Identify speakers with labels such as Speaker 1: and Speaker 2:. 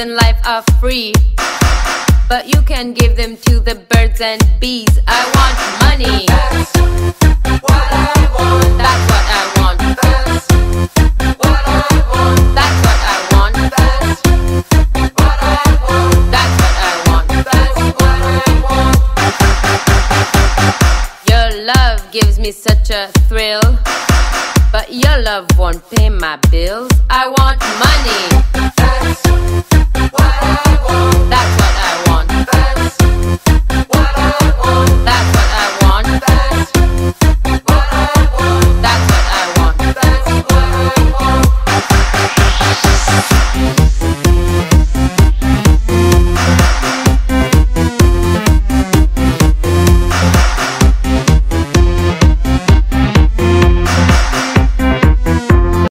Speaker 1: in life are free. But you can give them to the birds and bees. I want money.
Speaker 2: That's what I want.
Speaker 1: That's what I want.
Speaker 2: That's what I want.
Speaker 1: That's what I want.
Speaker 2: That's what I want.
Speaker 1: That's what I want.
Speaker 2: That's what I want.
Speaker 1: Your love gives me such a thrill. But your love won't pay my bills. I want money.